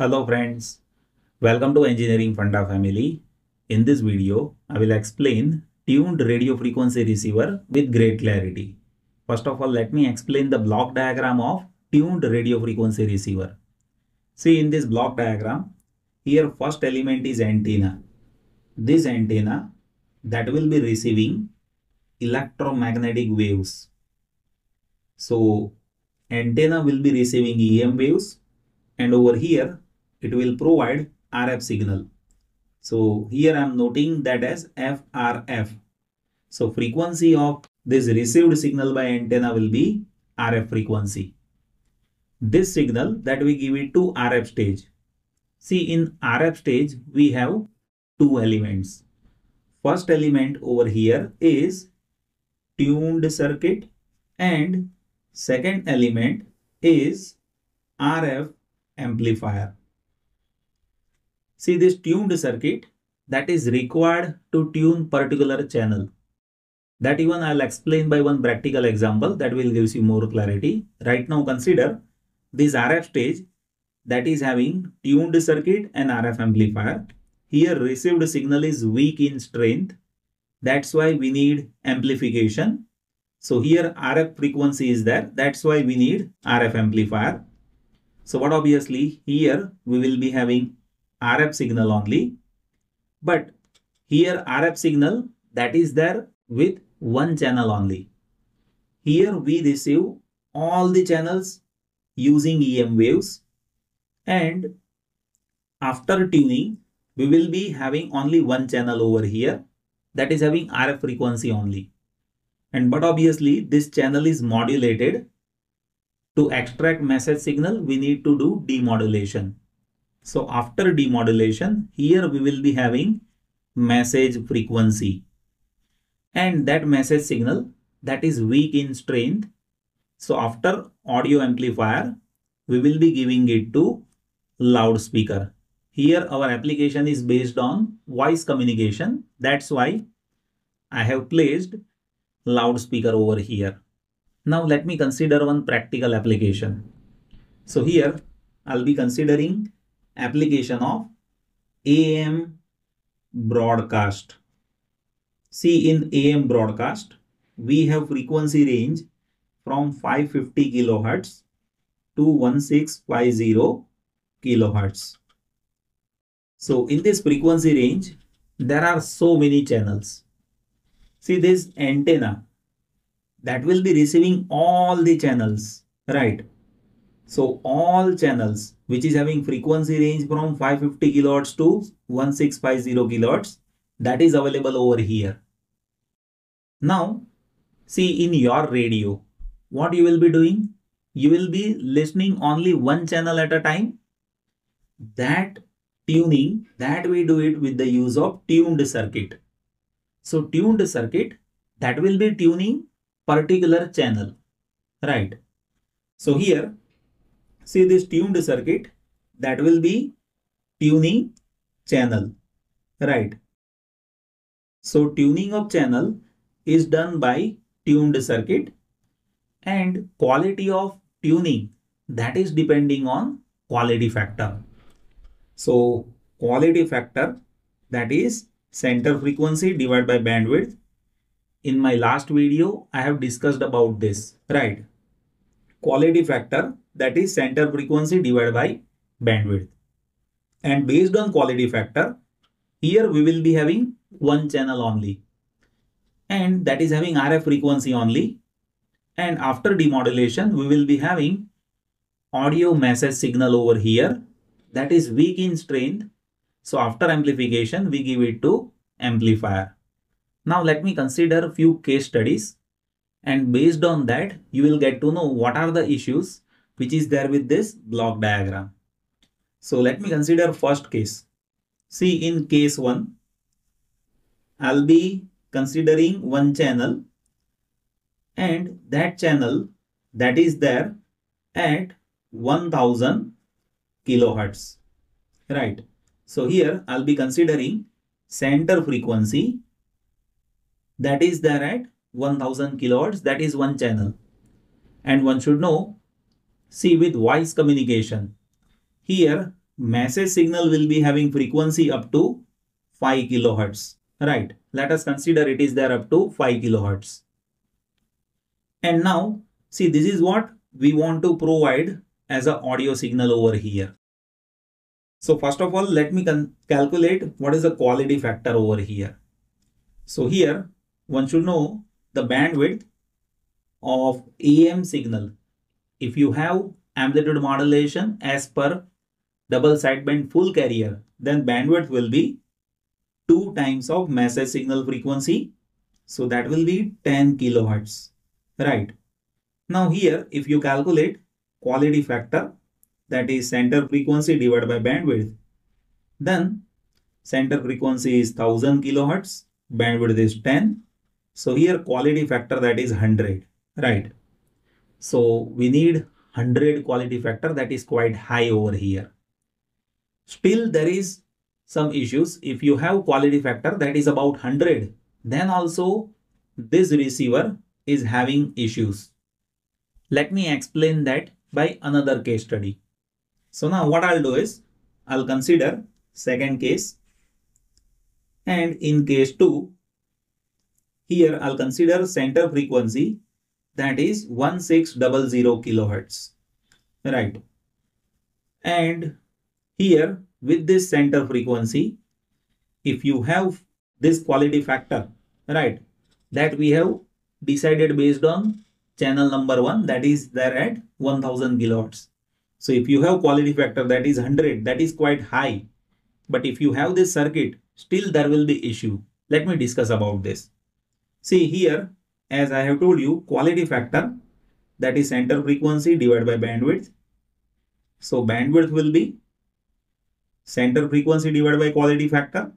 Hello friends, welcome to Engineering Funda family. In this video, I will explain tuned radio frequency receiver with great clarity. First of all, let me explain the block diagram of tuned radio frequency receiver. See in this block diagram, here first element is antenna. This antenna that will be receiving electromagnetic waves. So antenna will be receiving EM waves and over here it will provide RF signal. So here I am noting that as FRF. So frequency of this received signal by antenna will be RF frequency. This signal that we give it to RF stage. See in RF stage we have two elements. First element over here is tuned circuit and second element is RF amplifier. See this tuned circuit that is required to tune particular channel. That even I'll explain by one practical example that will give you more clarity. Right now consider this RF stage that is having tuned circuit and RF amplifier. Here received signal is weak in strength. That's why we need amplification. So here RF frequency is there. That's why we need RF amplifier. So what obviously here we will be having RF signal only. But here RF signal that is there with one channel only. Here we receive all the channels using EM waves and after tuning we will be having only one channel over here that is having RF frequency only. And but obviously this channel is modulated. To extract message signal we need to do demodulation. So after demodulation, here we will be having message frequency. And that message signal that is weak in strength. So after audio amplifier, we will be giving it to loudspeaker. Here our application is based on voice communication. That's why I have placed loudspeaker over here. Now let me consider one practical application. So here I'll be considering application of AM broadcast. See in AM broadcast, we have frequency range from 550 kilohertz to 1650 kilohertz. So in this frequency range, there are so many channels. See this antenna that will be receiving all the channels, right? So all channels which is having frequency range from 550 kilohertz to 1650 kilohertz that is available over here. Now see in your radio what you will be doing? You will be listening only one channel at a time. That tuning that we do it with the use of tuned circuit. So tuned circuit that will be tuning particular channel, right? So here see this tuned circuit? That will be tuning channel right? So tuning of channel is done by tuned circuit and quality of tuning that is depending on quality factor. So quality factor that is center frequency divided by bandwidth. In my last video i have discussed about this right quality factor that is center frequency divided by bandwidth. And based on quality factor, here we will be having one channel only. And that is having RF frequency only. And after demodulation, we will be having audio message signal over here that is weak in strength. So after amplification, we give it to amplifier. Now let me consider a few case studies and based on that, you will get to know what are the issues which is there with this block diagram. So let me consider first case. See in case 1, I'll be considering one channel and that channel that is there at 1000 kilohertz. Right. So here I'll be considering center frequency that is there at 1000 kilohertz that is one channel. And one should know See with voice communication. Here message signal will be having frequency up to 5 kilohertz. Right. Let us consider it is there up to 5 kilohertz. And now see this is what we want to provide as an audio signal over here. So first of all, let me calculate what is the quality factor over here. So here one should know the bandwidth of AM signal. If you have amplitude modulation as per double sideband full carrier, then bandwidth will be 2 times of message signal frequency. So that will be 10 kilohertz, right? Now here, if you calculate quality factor, that is center frequency divided by bandwidth, then center frequency is 1000 kilohertz, bandwidth is 10. So here quality factor that is 100, right? So we need 100 quality factor that is quite high over here. Still there is some issues. If you have quality factor that is about 100, then also this receiver is having issues. Let me explain that by another case study. So now what I'll do is I'll consider second case and in case 2 here I'll consider center frequency that is 1600 kilohertz right? And here with this center frequency if you have this quality factor right that we have decided based on channel number 1 that is there at 1000 kilohertz. So if you have quality factor that is 100 that is quite high. But if you have this circuit still there will be issue. Let me discuss about this see here as I have told you quality factor that is center frequency divided by bandwidth. So bandwidth will be center frequency divided by quality factor.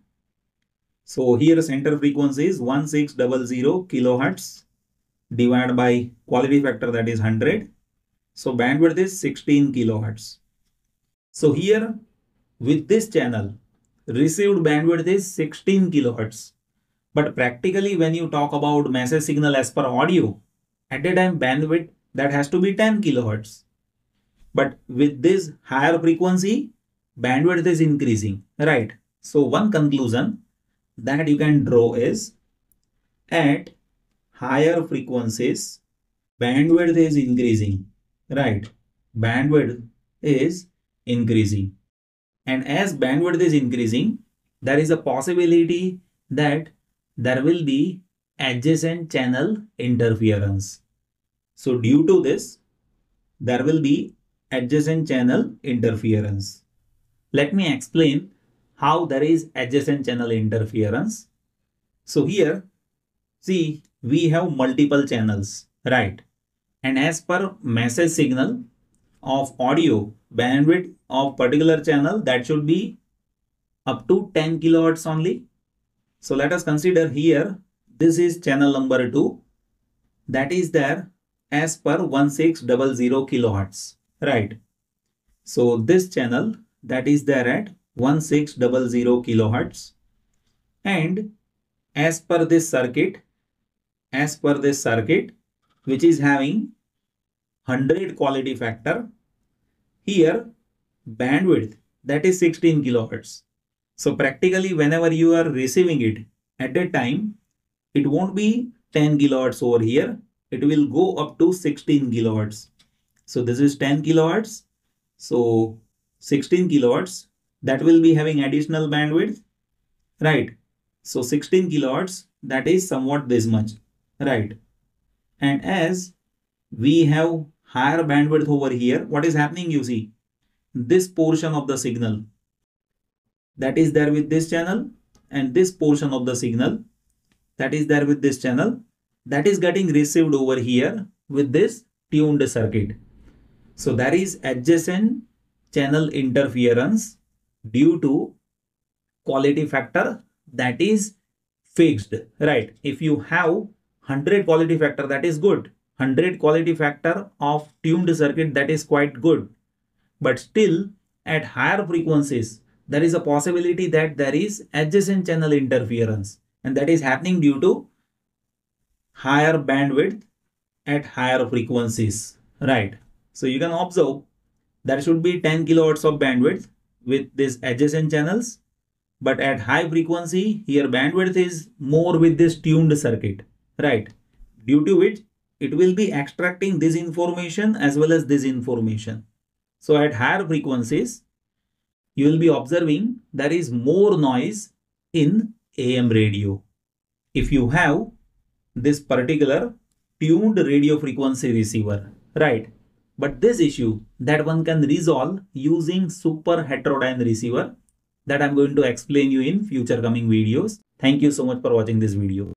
So here center frequency is 1600 kilohertz divided by quality factor that is 100. So bandwidth is 16 kilohertz. So here with this channel received bandwidth is 16 kilohertz. But practically when you talk about message signal as per audio, at a time bandwidth that has to be 10 kilohertz. But with this higher frequency, bandwidth is increasing, right? So one conclusion that you can draw is at higher frequencies, bandwidth is increasing, right? Bandwidth is increasing. And as bandwidth is increasing, there is a possibility that there will be adjacent channel interference. So due to this, there will be adjacent channel interference. Let me explain how there is adjacent channel interference. So here, see, we have multiple channels, right? And as per message signal of audio, bandwidth of particular channel, that should be up to 10 kilohertz only so let us consider here, this is channel number 2 that is there as per 1600 kilohertz, right? So this channel that is there at 1600 kilohertz. And as per this circuit, as per this circuit which is having 100 quality factor, here bandwidth that is 16 kilohertz so practically whenever you are receiving it at that time, it won't be 10 kilohertz over here. It will go up to 16 kilohertz. So this is 10 kilohertz. So 16 kilohertz that will be having additional bandwidth, right? So 16 kilohertz that is somewhat this much, right? And as we have higher bandwidth over here, what is happening you see? This portion of the signal that is there with this channel and this portion of the signal that is there with this channel that is getting received over here with this tuned circuit. So there is adjacent channel interference due to quality factor that is fixed, right? If you have 100 quality factor, that is good. 100 quality factor of tuned circuit, that is quite good. But still at higher frequencies, there is a possibility that there is adjacent channel interference and that is happening due to higher bandwidth at higher frequencies right? So you can observe there should be 10 kilohertz of bandwidth with these adjacent channels but at high frequency here bandwidth is more with this tuned circuit right? Due to which it will be extracting this information as well as this information. So at higher frequencies you will be observing there is more noise in AM radio if you have this particular tuned radio frequency receiver right but this issue that one can resolve using super heterodyne receiver that I'm going to explain you in future coming videos. Thank you so much for watching this video.